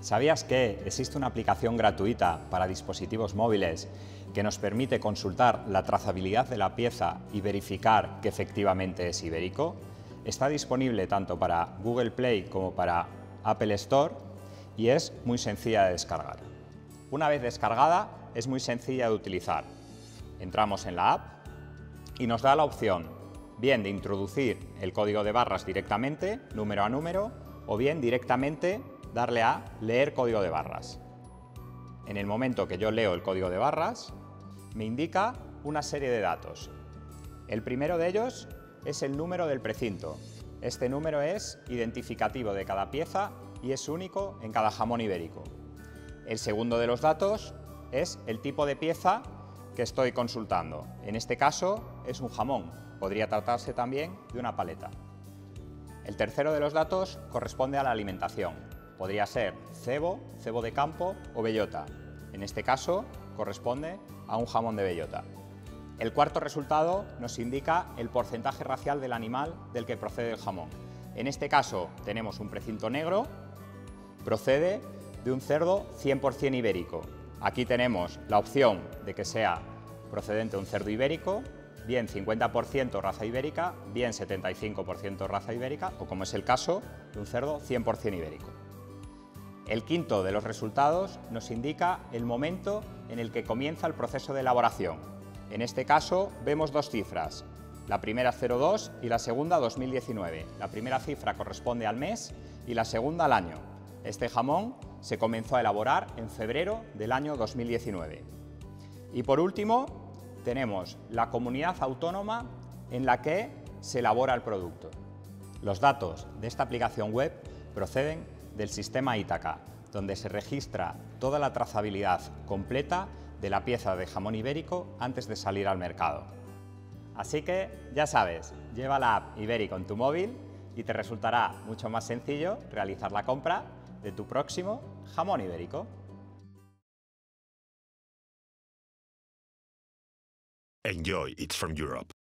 ¿Sabías que existe una aplicación gratuita para dispositivos móviles que nos permite consultar la trazabilidad de la pieza y verificar que efectivamente es ibérico? Está disponible tanto para Google Play como para Apple Store y es muy sencilla de descargar. Una vez descargada, es muy sencilla de utilizar. Entramos en la app y nos da la opción bien de introducir el código de barras directamente, número a número, o bien directamente darle a leer código de barras. En el momento que yo leo el código de barras, me indica una serie de datos. El primero de ellos es el número del precinto. Este número es identificativo de cada pieza y es único en cada jamón ibérico. El segundo de los datos es el tipo de pieza que estoy consultando. En este caso es un jamón, podría tratarse también de una paleta. El tercero de los datos corresponde a la alimentación. Podría ser cebo, cebo de campo o bellota. En este caso, corresponde a un jamón de bellota. El cuarto resultado nos indica el porcentaje racial del animal del que procede el jamón. En este caso tenemos un precinto negro, procede de un cerdo 100% ibérico. Aquí tenemos la opción de que sea procedente de un cerdo ibérico, bien 50% raza ibérica, bien 75% raza ibérica o como es el caso de un cerdo 100% ibérico. El quinto de los resultados nos indica el momento en el que comienza el proceso de elaboración. En este caso vemos dos cifras, la primera 02 y la segunda 2019. La primera cifra corresponde al mes y la segunda al año. Este jamón se comenzó a elaborar en febrero del año 2019. Y por último, tenemos la comunidad autónoma en la que se elabora el producto. Los datos de esta aplicación web proceden del sistema Ítaca, donde se registra toda la trazabilidad completa de la pieza de jamón ibérico antes de salir al mercado. Así que, ya sabes, lleva la app Ibérico en tu móvil y te resultará mucho más sencillo realizar la compra de tu próximo jamón ibérico. Enjoy, it's from Europe.